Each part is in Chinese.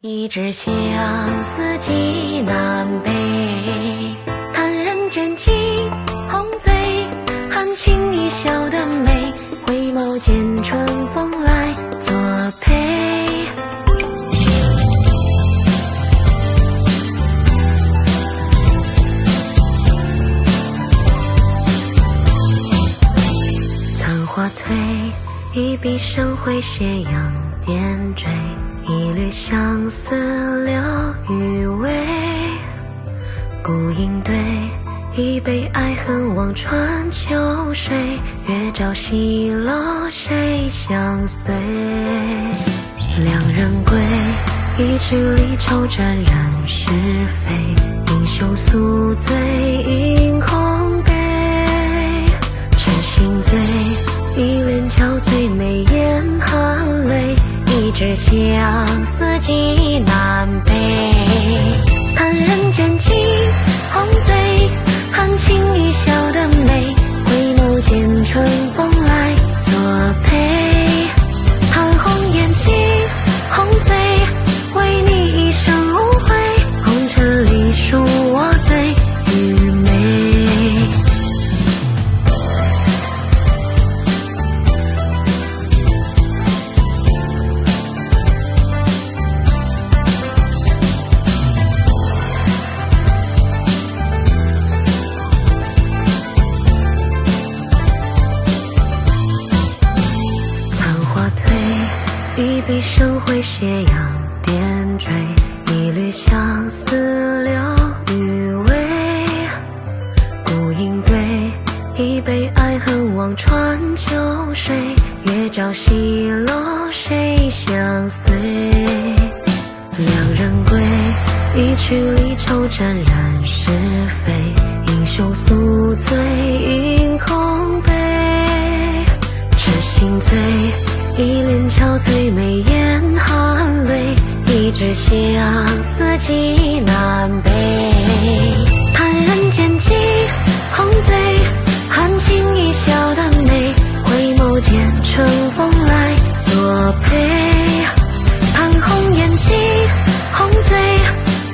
一直相思寄南北，叹人间惊鸿醉，含情一笑的美，回眸见春风来作陪。残花褪，一笔生辉，斜阳点缀。一缕相思留余味，孤影对，一杯爱恨望穿秋水，月照西楼谁相随？两人归，一曲离愁沾染是非，英雄宿醉饮空是相思寄南北，一笔生辉，斜阳点缀，一缕相思留余味。孤影对，一杯爱恨望穿秋水，月照西楼谁相随？两人归，一曲离愁沾染是非，英雄宿醉一憔悴眉眼含泪，一纸相思寄南北。叹人间几红醉，含情一笑的美。回眸间，春风来作陪。叹红颜惊，红醉，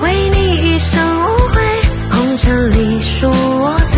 为你一生无悔。红尘里数我。